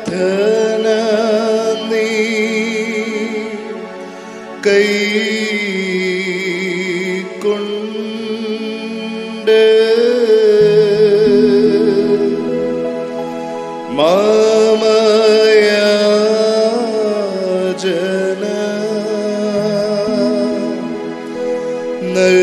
മൽപ്രാർത്ഥന നീ കൈ കൊണ്ട് മാമയാജന നൽ